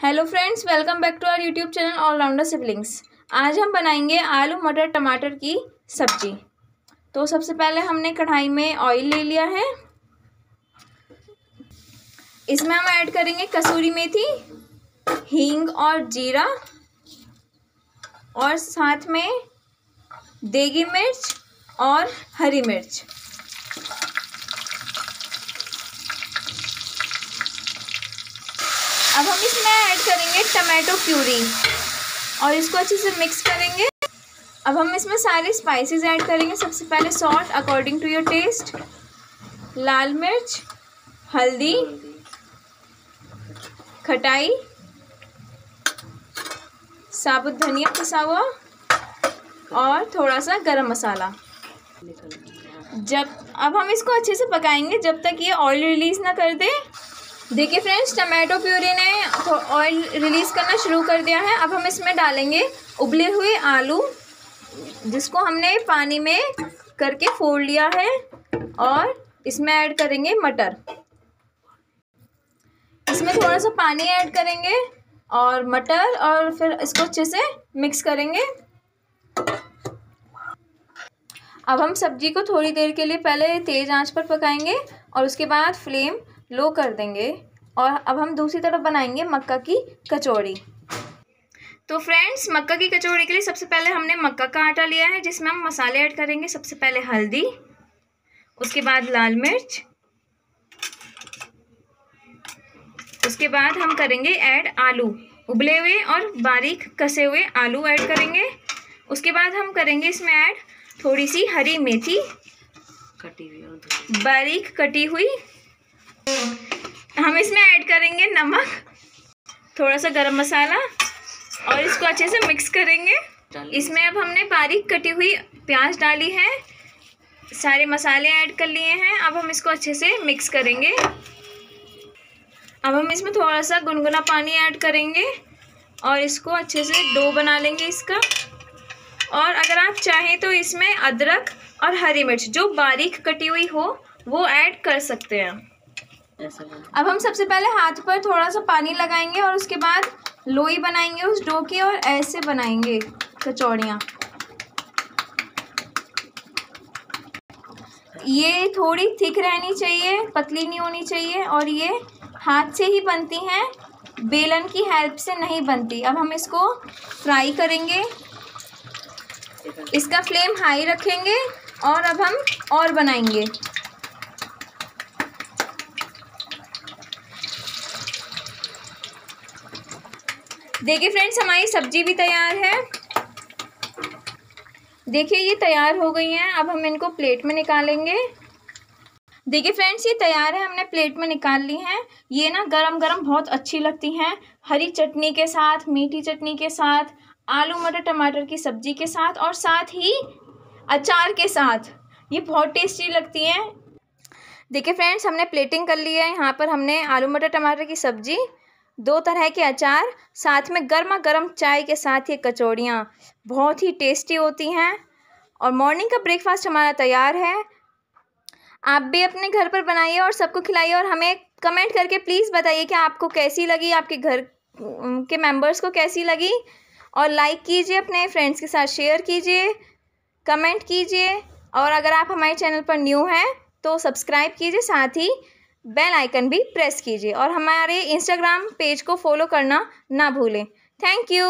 Hello friends, welcome back to our YouTube channel allrounder siblings. आज हम बनाएँगे आलू, मटर, टमाटर की सब्ज़ी। तो सबसे पहले हमने कढ़ाई में ऑयल ले लिया है। इसमें हम ऐड करेंगे कसूरी मेथी, हींग और जीरा, और साथ में देगी मिर्च और हरी मिर्च। हम इसमें ऐड करेंगे टमाटो प्यूरी और इसको अच्छे से मिक्स करेंगे। अब हम इसमें सारे स्पाइसेस ऐड करेंगे। सबसे पहले salt according to your taste लाल मिर्च, हल्दी, खटाई, साबुत धनिया पिसा हुआ और थोड़ा सा गरम मसाला। जब, अब हम इसको अच्छे से पकाएँगे। जब तक ये ऑयल रिलीज़ ना कर दे देखिए फ्रेंड्स, टमाटो प्यूरी ने ऑयल रिलीज़ करना शुरू कर दिया है। अब हम इसमें डालेंगे उबले हुए आलू, जिसको हमने पानी में करके फोड़ लिया है, और इसमें ऐड करेंगे मटर। इसमें थोड़ा सा पानी ऐड करेंगे, और मटर, और फिर इसको अच्छे से मिक्स करेंगे। अब हम सब्ज़ी को थोड़ी देर के लिए पहले तेज़ आँच पर पकाएँगे, और उसके बाद फ्लेम लो कर देंगे और अब हम दूसरी तरफ़ बनाएँगे मक्का की कचौड़ी। तो फ्रेंड्स मक्का की कचौड़ी के लिए सबसे पहले हमने मक्का का आटा लिया है जिसमें हम मसाले ऐड करेंगे। सबसे पहले हल्दी उसके बाद लाल मिर्च उसके बाद हम करेंगे ऐड आलू। उबले हुए और बारीक कसे हुए आलू ऐड करेंगे। उसके बाद हम करेंगे इसमें ऐड थोड़ी सी हरी मेथी। कटी हुई बारीक कटी हुई हम इसमें ऐड करेंगे नमक थोड़ा सा गरम मसाला और इसको अच्छे से मिक्स करेंगे। इसमें अब हमने बारीक कटी हुई प्याज डाली है सारे मसाले ऐड कर लिए हैं अब हम इसको अच्छे से मिक्स करेंगे। अब हम इसमें थोड़ा सा गुनगुना पानी ऐड करेंगे और इसको अच्छे से डो बना लेंगे इसका। और अगर आप चाहें तो इसमें अदरक और हरी मिर्च जो बारीक कटी हुई हो वो ऐड कर सकते हैं। अब हम सबसे पहले हाथ पर थोड़ा सा पानी लगाएँगे और उसके बाद लोई बनाएँगे, उस डो की और ऐसे बनाएँगे कचौड़ियाँ। ये थोड़ी थिक रहनी चाहिए, पतली नहीं होनी चाहिए और ये हाथ से ही बनती हैं, बेलन की हेल्प से नहीं बनती। अब हम इसको फ्राई करेंगे। इसका फ्लेम हाई रखेंगे और अब हम और बनाएँगे। देखिए फ्रेंड्स हमारी सब्ज़ी भी तैयार है। देखिए, ये तैयार हो गई हैं। अब हम इनको प्लेट में निकालेंगे। देखिए फ्रेंड्स ये तैयार है, हमने प्लेट में निकाल ली हैं। ये ना गरम गरम बहुत अच्छी लगती हैं। हरी चटनी के साथ, मीठी चटनी के साथ, आलू, मटर, टमाटर की सब्ज़ी के साथ और साथ ही अचार के साथ। ये बहुत टेस्टी लगती हैं। देखिए फ्रेंड्स हमने प्लेटिंग कर ली है। यहाँ पर हमने आलू, मटर, टमाटर की सब्ज़ी दो तरह के अचार, साथ में गर्मा गर्म चाय के साथ ये कचौड़ियाँ। बहुत ही टेस्टी होती हैं और मॉर्निंग का ब्रेकफास्ट हमारा तैयार है। आप भी अपने घर पर बनाइए और सबको खिलाइए और हमें कमेंट करके प्लीज़ बताइए कि आपको कैसी लगी, आपके घर के मेंबर्स को कैसी लगी और लाइक कीजिए, अपने फ्रेंड्स के साथ शेयर कीजिए, कमेंट कीजिए और अगर आप हमारे चैनल पर न्यू हैं तो सब्सक्राइब कीजिए साथ ही बेल आइकन भी प्रेस कीजिए और हमारे इंस्टाग्राम पेज को फॉलो करना ना भूलें। Thank you